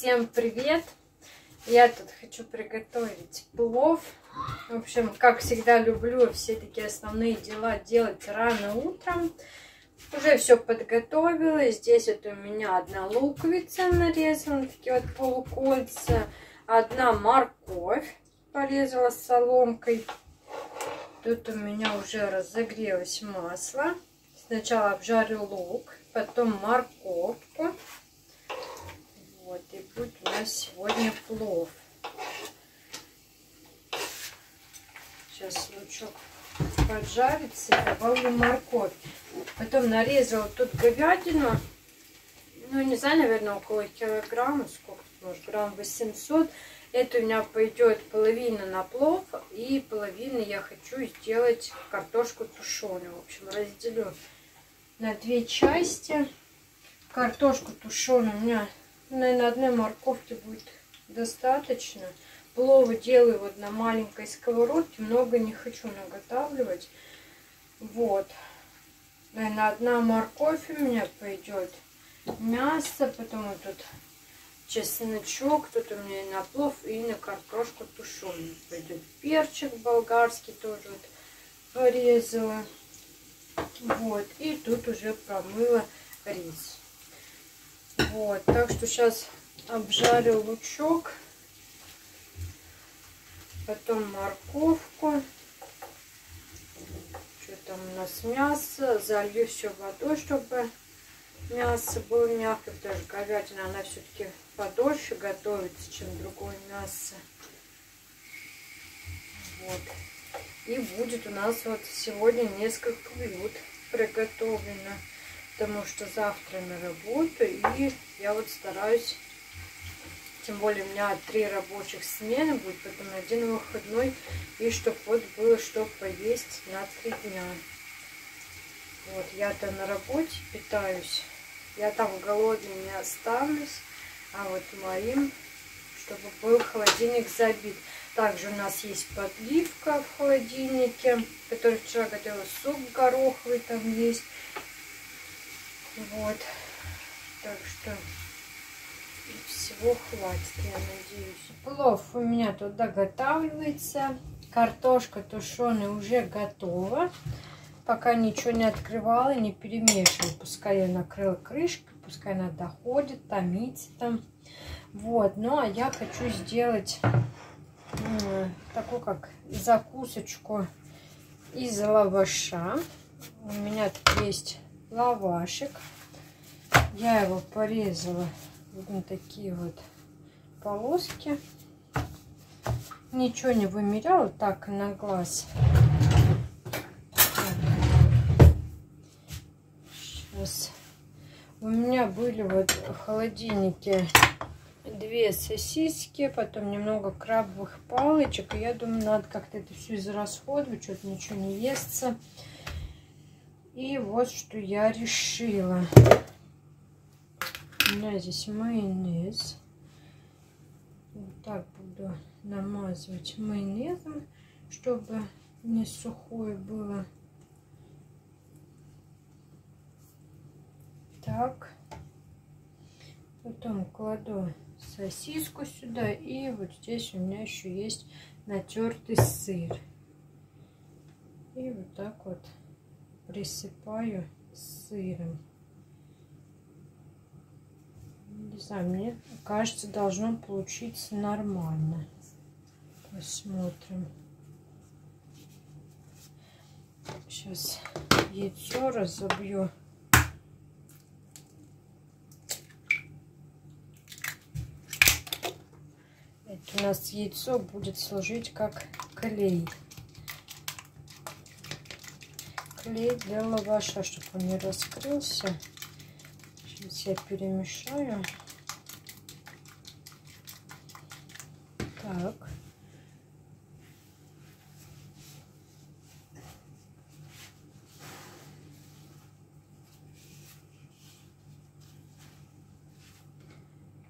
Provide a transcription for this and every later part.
Всем привет! Я тут хочу приготовить плов. В общем, как всегда люблю все такие основные дела делать рано утром. Уже все подготовила. Здесь вот у меня одна луковица нарезана, такие вот полукольца. Одна морковь порезала соломкой. Тут у меня уже разогрелось масло. Сначала обжарю лук, потом морковку. И будет у нас сегодня плов. Сейчас лучок поджарится добавлю морковь. Потом нарезала тут говядину. Ну, не знаю, наверное, около килограмма. Сколько может, грамм 800. Это у меня пойдет половина на плов. И половина я хочу сделать картошку тушеную. В общем, разделю на две части. Картошку тушеную у меня, наверное, одной морковки будет достаточно. Пловы делаю вот на маленькой сковородке. Много не хочу наготавливать. Вот. Наверное, одна морковь у меня пойдет. Мясо, потом вот тут чесночок. Тут у меня и на плов, и на картошку тушеную пойдет. Перчик болгарский тоже вот порезала. Вот. И тут уже промыла рис. Вот. Так что сейчас обжарю лучок. Потом морковку. Что там у нас мясо. Залью все водой, чтобы мясо было мягкое. Что говядина, она все-таки подольше готовится, чем другое мясо. Вот. И будет у нас вот сегодня несколько блюд приготовлено. Потому что завтра на работу. И я вот стараюсь тем более у меня три рабочих смены будет, потом один выходной. И чтобы вот было что поесть на три дня. Вот, я-то на работе питаюсь. Я там голодный не останусь. А вот моим, чтобы был холодильник забит. Также у нас есть подливка в холодильнике, который вчера готовила суп гороховый там есть. Вот. Так что всего хватит, я надеюсь. Плов у меня тут доготавливается. Картошка тушеная уже готова. Пока ничего не открывала, не перемешивала. Пускай я накрыла крышкой, пускай она доходит, томится там. Вот, ну а я хочу сделать такую как закусочку из лаваша. У меня тут есть лавашик. Я его порезала вот на такие вот полоски. Ничего не вымеряла, так на глаз. Сейчас. У меня были вот в холодильнике две сосиски, потом немного крабовых палочек. И я думаю, надо как-то это все израсходовать, что-то ничего не естся. И вот что я решила. У меня здесь майонез. Вот так буду намазывать майонезом, чтобы не сухое было. Так. Потом кладу сосиску сюда. И вот здесь у меня еще есть натертый сыр. И вот так вот присыпаю сыром. Не знаю, мне кажется, должно получиться нормально. Посмотрим. Сейчас яйцо разобью. Это у нас яйцо будет служить как клей. Клей для лаваша, чтобы он не раскрылся. Сейчас я перемешаю. Так.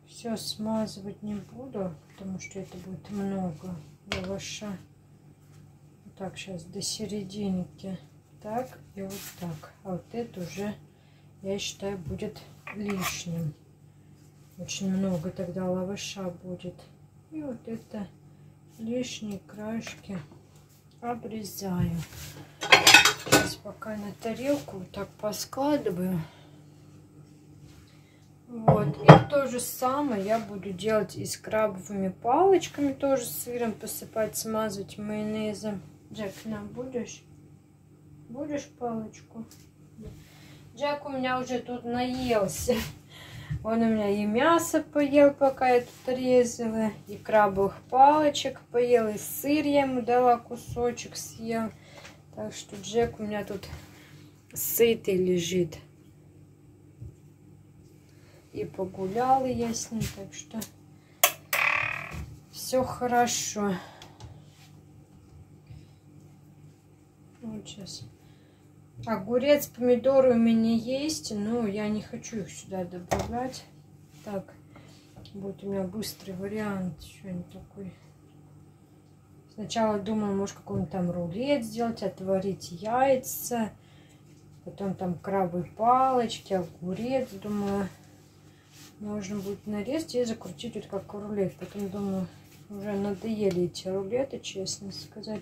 Все смазывать не буду, потому что это будет много лаваша. Так, сейчас до серединки. Так и вот так. А вот это уже, я считаю, будет лишним. Очень много тогда лаваша будет. И вот это лишние краешки обрезаю. Сейчас пока на тарелку вот так поскладываю. Вот. И то же самое я буду делать и с крабовыми палочками. Тоже сыром посыпать, смазывать майонезом. Джек, нам будешь? Будешь палочку? Джек у меня уже тут наелся. Он у меня и мясо поел, пока я тут резала, и крабовых палочек поел, и сыр я ему дала кусочек, съел. Так что Джек у меня тут сытый лежит. И погуляла я с ним, так что все хорошо. Вот сейчас. Огурец, помидоры у меня есть, но я не хочу их сюда добавлять. Так, будет у меня быстрый вариант. Что-нибудь такой. Сначала думала, может, какой-нибудь там рулет сделать, отварить яйца. Потом там крабы палочки, огурец. Думаю, можно будет нарезать и закрутить вот как рулет. Потом думаю, уже надоели эти рулеты, честно сказать.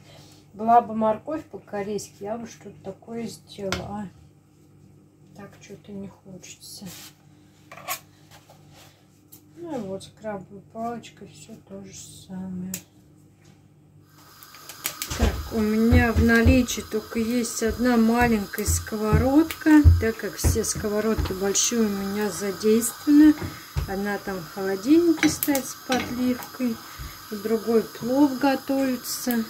Была бы морковь по-корейски, я бы что-то такое сделала. А так что-то не хочется. Ну и вот с крабовой палочкой все то же самое. Так, у меня в наличии только есть одна маленькая сковородка, так как все сковородки большие у меня задействованы. Одна там в холодильнике стоит с подливкой, другой плов готовится.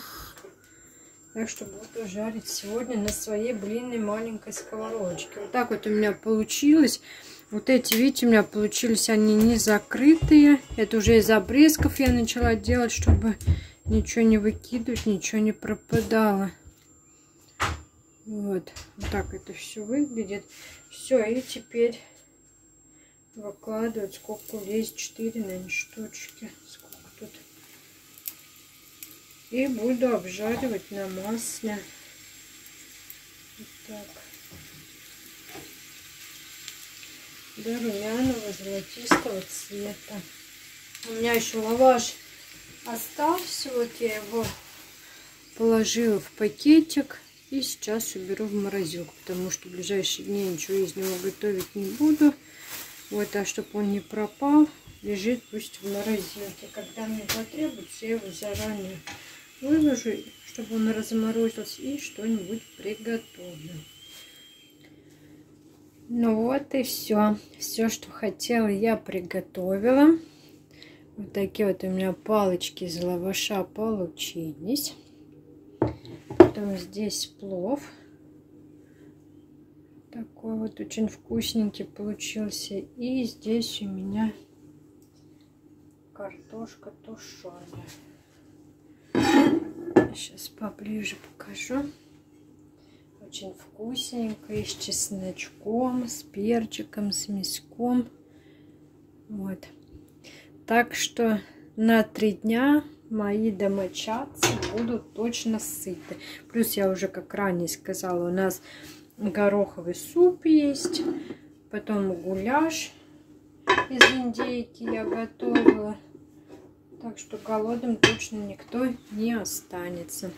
Так что буду жарить сегодня на своей блинной маленькой сковородочке. Вот так вот у меня получилось. Вот эти, видите, у меня получились они не закрытые. Это уже из обрезков я начала делать, чтобы ничего не выкидывать, ничего не пропадало. Вот. Вот так это все выглядит. Все, и теперь выкладывать, сколько влезет, 4, наверное, штучки. И буду обжаривать на масле. Вот так. До румяного золотистого цвета. У меня еще лаваш остался. Вот я его положила в пакетик. И сейчас уберу в морозилку, потому что в ближайшие дни ничего из него готовить не буду. Вот, а чтобы он не пропал, лежит пусть в морозилке. Когда мне потребуется, я его заранее выложу, чтобы он разморозился и что-нибудь приготовлю. Ну вот и все. Все, что хотела, я приготовила. Вот такие вот у меня палочки из лаваша получились. Потом здесь плов. Такой вот очень вкусненький получился. И здесь у меня картошка тушеная. Сейчас поближе покажу. Очень вкусненькая, с чесночком, с перчиком, с мяском. Вот. Так что на три дня мои домочадцы будут точно сыты. Плюс я уже, как ранее сказала, у нас гороховый суп есть. Потом гуляш из индейки я готовила. Так что голодным точно никто не останется.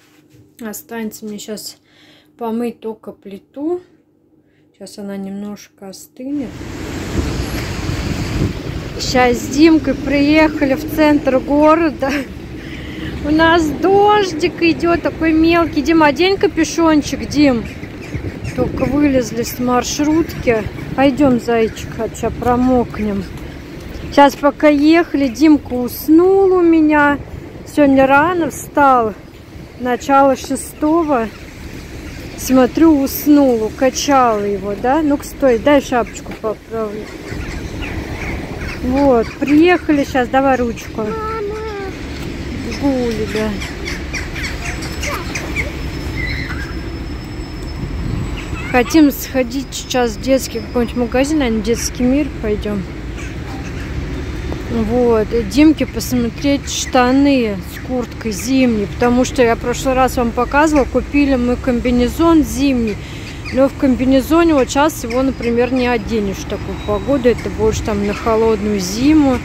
Останется мне сейчас помыть только плиту. Сейчас она немножко остынет. Сейчас с Димкой приехали в центр города. У нас дождик идет такой мелкий. Дима, одень капюшончик, Дим. Только вылезли с маршрутки. Пойдем, зайчик, сейчас промокнем. Сейчас пока ехали, Димка уснул у меня. Сегодня рано встал. Начало шестого. Смотрю, уснул, укачала его, да? Ну-ка, стой, дай шапочку поправлю. Вот, приехали сейчас, давай ручку. Гули, да. Хотим сходить сейчас в детский какой-нибудь магазин, а не детский мир пойдем. Вот, Димке посмотреть штаны с курткой зимней, потому что я в прошлый раз вам показывала, купили мы комбинезон зимний, Но в комбинезоне вот сейчас его, например, не оденешь в такую погоду. Это больше там на холодную зиму.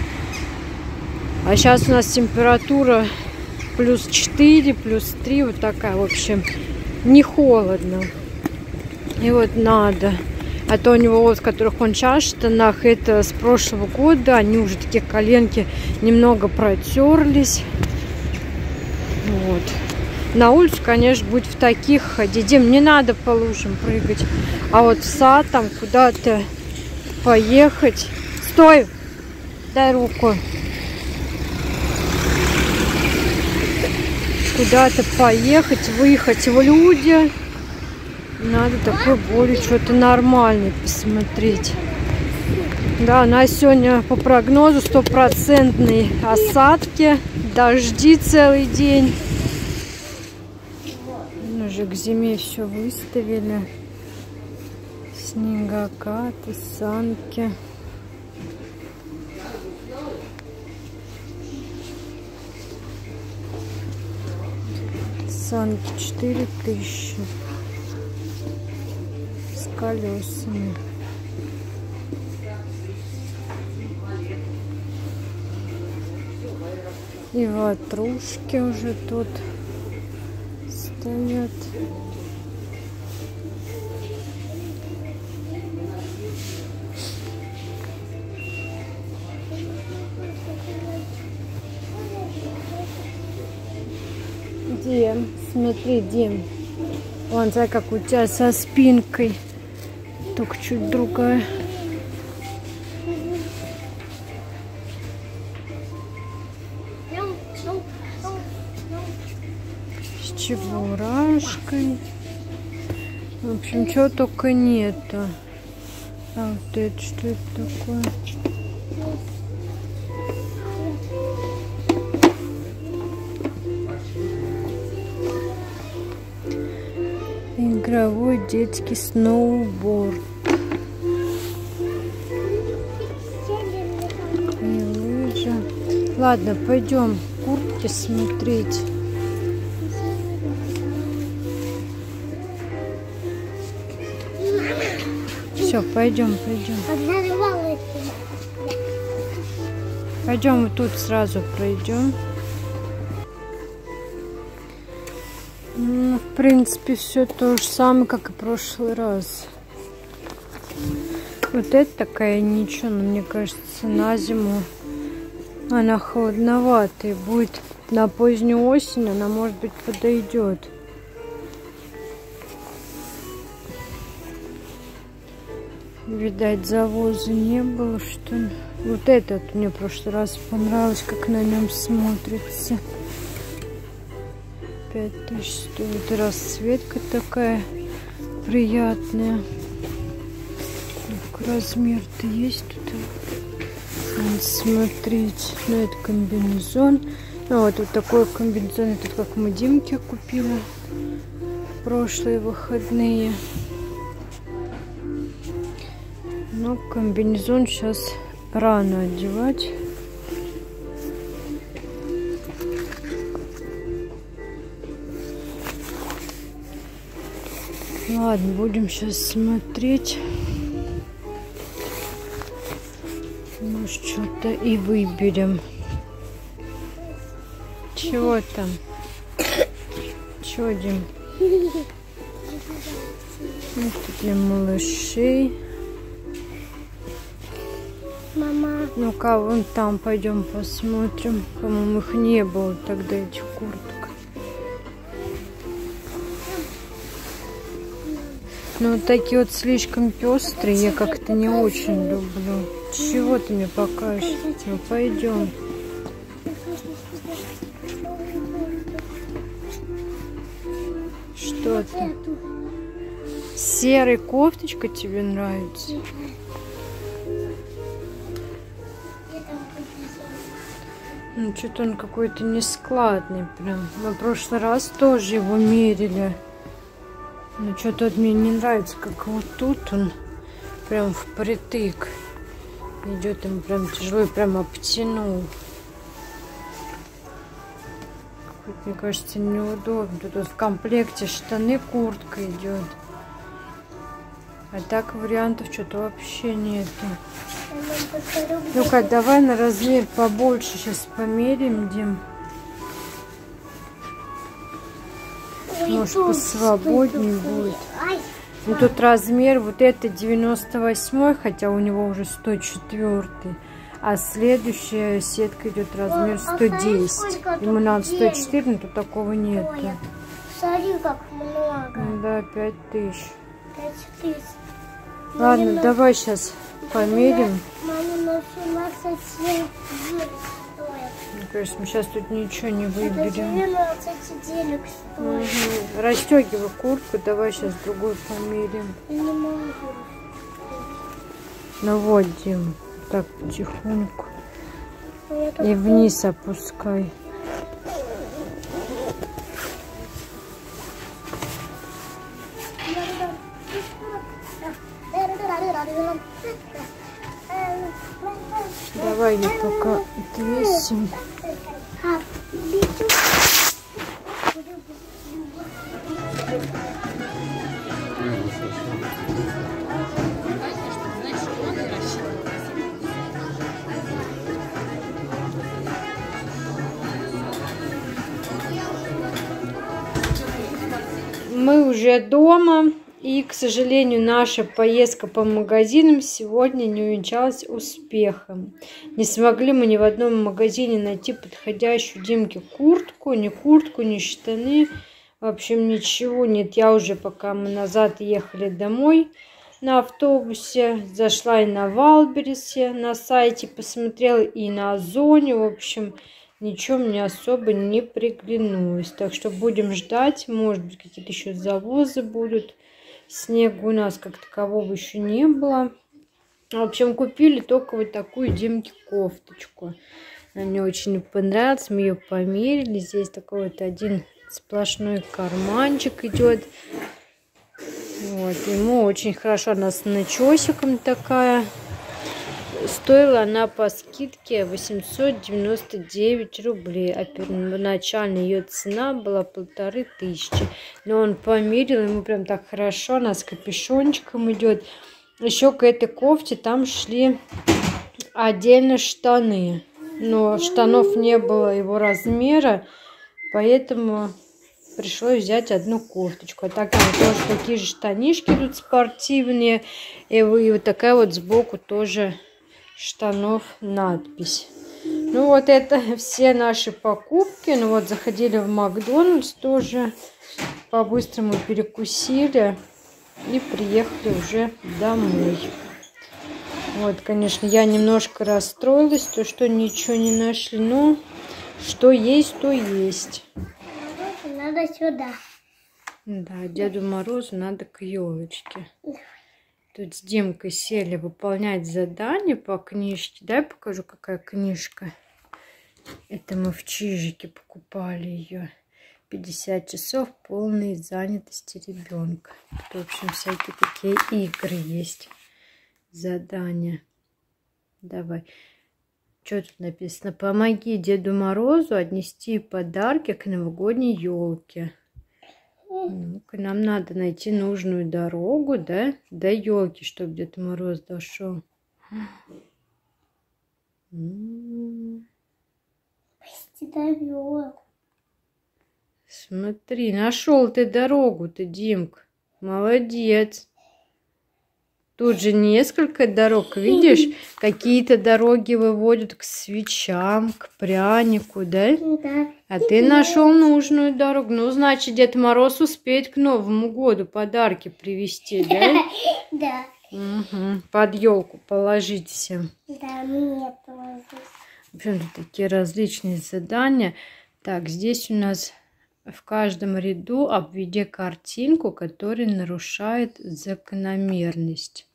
А сейчас у нас температура плюс 4, плюс 3, вот такая, в общем, не холодно. И вот надо. А то у него вот, которых он в штанах, это с прошлого года, они уже такие коленки немного протерлись. Вот. На улицу, конечно, будет в таких ходить. Дим, не надо по лужам прыгать. А вот в сад там куда-то поехать. Стой! Дай руку. Куда-то поехать, выехать в люди. Надо такой более что-то нормальное посмотреть. Да, у нас сегодня по прогнозу стопроцентные осадки, дожди целый день уже к зиме все выставили. Снегокаты, санки. Санки 4000 с колесами. И ватрушки уже тут стоят. Дим, смотри, Дим. Вон, смотри, как у тебя со спинкой. Только чуть другая. чебурашкой. В общем, чего только нету. А вот это что это такое? Детский сноуборд. И лыжа. Ладно, пойдем куртки смотреть. Все, пойдем, пойдем. Пойдем мы тут сразу пройдем. Ну, в принципе, все то же самое, как и в прошлый раз. Вот это такая ничего, но мне кажется, на зиму она холодноватая. Будет на позднюю осень, она, может быть, подойдет. Видать, завоза не было, что ли. Вот этот мне в прошлый раз понравилось, как на нем смотрится. 5000 стоит. Расцветка такая приятная. Размер-то есть тут. Смотреть. Ну, это комбинезон. Ну, вот, вот такой комбинезон. Этот, как мы Димке купили в прошлые выходные. Но комбинезон сейчас рано одевать. Ладно, будем сейчас смотреть. Может, что-то и выберем. Чего там? Чего, Дим? Это для малышей. Мама. Ну-ка, вон там пойдем посмотрим. По-моему, их не было тогда, этих курток. Ну, вот такие вот слишком пестрые я как-то не очень люблю. Чего ты мне покажешь? Ну, пойдем. Что ты? Серая кофточка тебе нравится? Ну, что-то он какой-то нескладный прям. В прошлый раз тоже его мерили. Но что-то мне не нравится, как вот тут он прям впритык. Идет ему прям тяжело и прям обтянул. Мне кажется, неудобно. Тут вот в комплекте штаны, куртка идет. А так вариантов что-то вообще нету. Ну-ка, давай на размер побольше сейчас померим, Дим. Может, посвободнее будет. Ну, тут размер вот это 98, хотя у него уже 104. А следующая сетка идет размер 110. Ему надо 104, но тут такого нет. Смотри, как много. Да, 5 тысяч. Пять тысяч. Ладно, Мамина- давай сейчас померим. Мамина 17 денег Мне кажется, мы сейчас тут ничего не выберем. 12 денег стоит. Мгм. Расстегивай куртку, давай сейчас другой померим. Ну вот, Дим, так потихоньку. Я И вниз опускай. Давай я пока лечу. Мы уже дома. И, к сожалению, наша поездка по магазинам сегодня не увенчалась успехом. Не смогли мы ни в одном магазине найти подходящую Димке куртку, ни куртку, ни штаны. В общем, ничего нет. Я уже, пока мы назад ехали домой на автобусе, зашла и на Валбересе на сайте, посмотрела и на Озоне. В общем, ничего мне особо не приглянулось. Так что будем ждать. Может быть, какие-то еще завозы будут. Снега у нас как такового еще не было. В общем, купили только вот такую Димке кофточку. Она мне очень понравилась. Мы ее померили. Здесь такой вот один сплошной карманчик идет. Вот, ему очень хорошо. Она с начесиком такая. Стоила она по скидке 899 рублей. А первоначально ее цена была полторы тысячи. Но он померил, ему прям так хорошо. Она с капюшончиком идет. Еще к этой кофте там шли отдельно штаны. Но штанов не было его размера. Поэтому пришлось взять одну кофточку. А так там тоже такие же штанишки идут спортивные. И вот такая вот сбоку тоже штанов надпись. Ну вот это все наши покупки. Ну вот заходили в Макдональдс тоже. По-быстрому перекусили. И приехали уже домой. Вот, конечно, я немножко расстроилась, то что ничего не нашли. Но что есть, то есть. Надо сюда. Да, Деду Морозу надо к елочке. Тут с Димкой сели выполнять задание по книжке. Дай покажу, какая книжка. Это мы в Чижике покупали ее. 50 часов полной занятости ребенка. В общем, всякие такие игры есть. Задания. Давай. Что тут написано? Помоги Деду Морозу отнести подарки к новогодней елке. Ну-ка, нам надо найти нужную дорогу, да, до елки, чтобы Дед Мороз дошел. Почти довел. Смотри, нашел ты дорогу-то, Димка. Молодец. Тут же несколько дорог, видишь? Какие-то дороги выводят к свечам, к прянику, да? Да. А ты нашел нужную дорогу. Ну, значит, Дед Мороз успеет к Новому году подарки привезти, да? Да. Угу. Под елку положить всем. Да, мне общем, тут такие различные задания. Так, здесь у нас в каждом ряду обведи картинку, которая нарушает закономерность.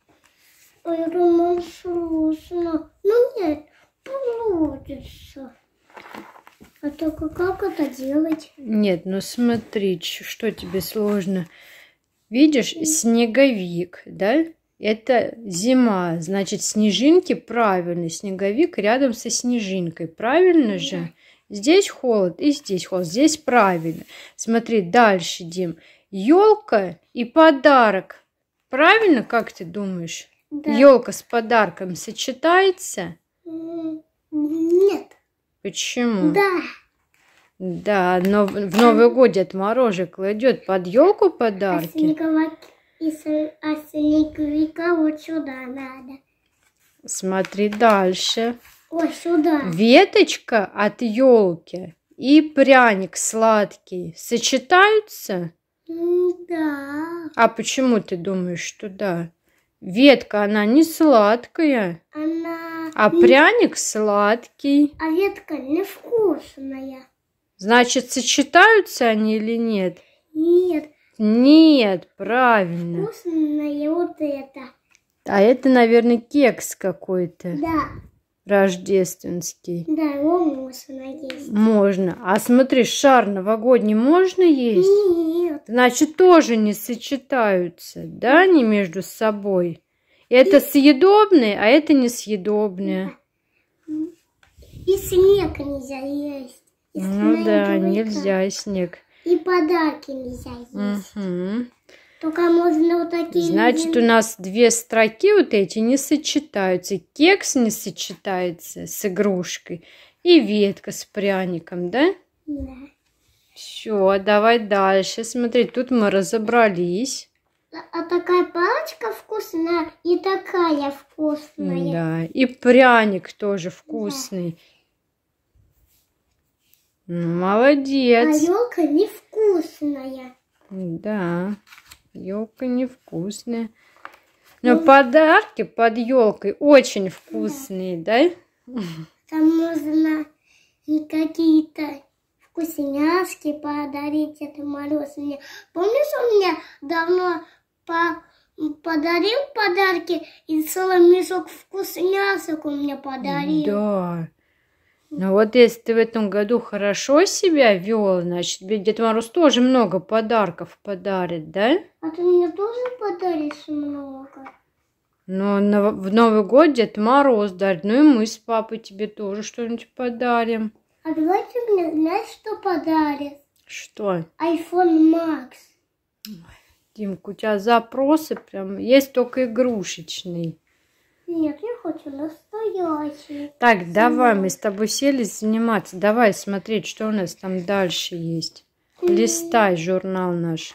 Ой, думаю, сложно. Ну нет, получится. А только как это делать? Нет, ну смотри, что тебе сложно. Видишь, снеговик, да? Это зима, значит, снежинки правильно. Снеговик рядом со снежинкой, правильно же? Здесь холод и здесь холод. Здесь правильно. Смотри, дальше, Дим. Елка и подарок. Правильно, как ты думаешь? Да. Елка с подарком сочетается? Нет. Почему? Да. Да, но в Новый год Дед Морозик кладет под елку подарки. снеговик, и вот сюда надо. Смотри дальше. Ой, сюда. Веточка от елки и пряник сладкий сочетаются? Да. А почему ты думаешь, что да? Ветка, она не сладкая, Она... а пряник сладкий. А ветка невкусная. Значит, сочетаются они или нет? Нет, Нет, правильно. вкусная вот это. А это, наверное, кекс какой-то Да, рождественский. да, его можно есть. Можно. А смотри, шар новогодний можно есть? Нет, Значит, тоже не сочетаются, да, они между собой. Это съедобные, а это несъедобные. и снег нельзя есть. И Ну да, нельзя и снег. И подарки нельзя есть. Мгм. Только можно вот такие... Значит, у нас две строки вот эти не сочетаются. Кекс не сочетается с игрушкой. И ветка с пряником, да? Да. Все, давай дальше. Смотри, тут мы разобрались. А, а такая палочка вкусная и такая вкусная. Да, и пряник тоже вкусный. Ну, А молодец. елка невкусная. Да, елка невкусная. Но подарки под елкой очень вкусные, да? Там можно и какие-то вкусняшки подарить Деду Морозу. Мне. Помнишь, он мне давно по- подарил подарки и целый мешок вкусняшек он мне подарил. Да. Ну вот если ты в этом году хорошо себя вел, значит, тебе Дед Мороз тоже много подарков подарит, да? А ты мне тоже подаришь много? Но на- в Новый год Дед Мороз дарит. Ну и мы с папой тебе тоже что-нибудь подарим. А давай ты мне знаешь, что подаришь? Что? iPhone Max. Димка, у тебя запросы прям есть только игрушечный. Нет, я хочу настоящий. Так, давай, мы с тобой сели заниматься. Давай смотреть, что у нас там дальше есть. Листай журнал наш.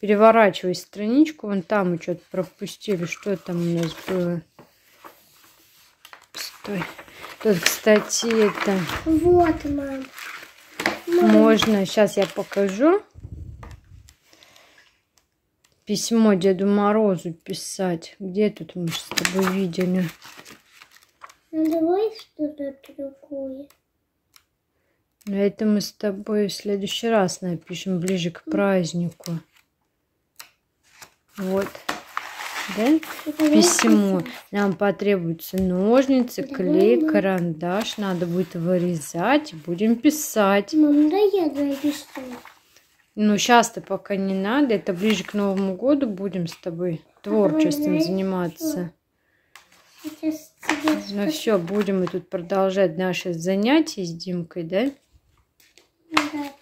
Переворачивай страничку. Вон там мы что-то пропустили. Что там у нас было? Стой. Тут, кстати, это Вот, мам. можно. Сейчас я покажу. Письмо Деду Морозу писать. Где тут мы с тобой видели? Ну давай что-то другое. Но это мы с тобой в следующий раз напишем, ближе к празднику. Вот. Да? Давай Письмо. Нам потребуются ножницы, клей, карандаш. Надо будет вырезать будем писать. Мам, да я зарисую. Ну, сейчас-то пока не надо. Это ближе к Новому году будем с тобой творчеством заниматься. Ну все, будем мы тут продолжать наши занятия с Димкой, да? Да.